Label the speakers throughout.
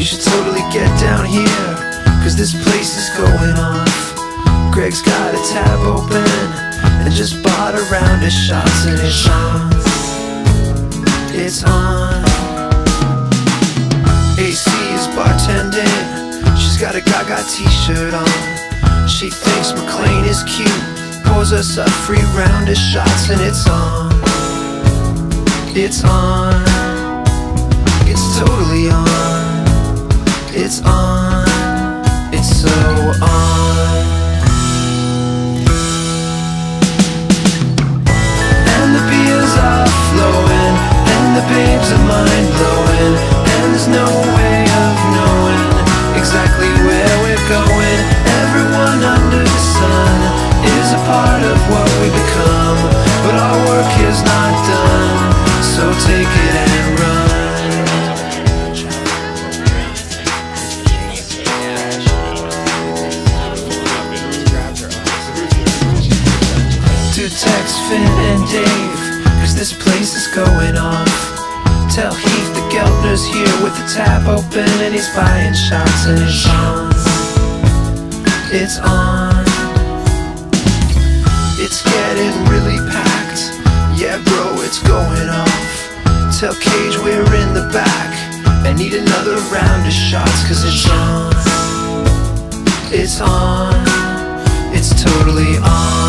Speaker 1: You should totally get down here, cause this place is going off. Greg's got a tab open and just bought a round of shots, and it's on. It's on. AC is bartending. She's got a Gaga t-shirt on. She thinks McLean is cute. Pours us a free round of shots, and it's on. It's on. It's totally on. It's on. It's so on. And the beers are flowing, and the babes are mind blowing, and there's no way of knowing exactly where we're going. Everyone under the sun is a part of what we become, but our work is not done, so take it and run. Text Finn and Dave. Cause this place is going off. Tell Heath the Geltner's here with the tap open And he's buying shots and it's on It's on. It's getting really packed. Yeah bro, it's going off. Tell Cage we're in the back I need another round of shots Cause it's on. It's on. It's totally on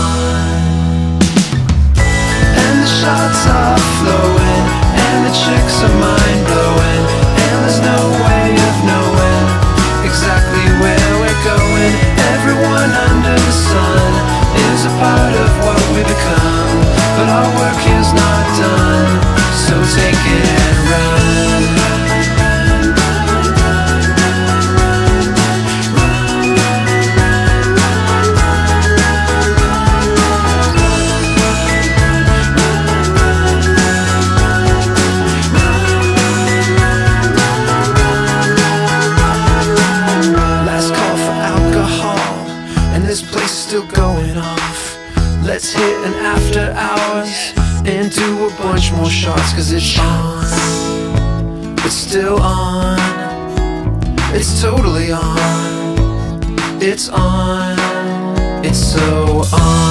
Speaker 1: Let's hit an after hours and do a bunch more shots, cause it's on. It's still on. It's totally on. It's on. It's so on.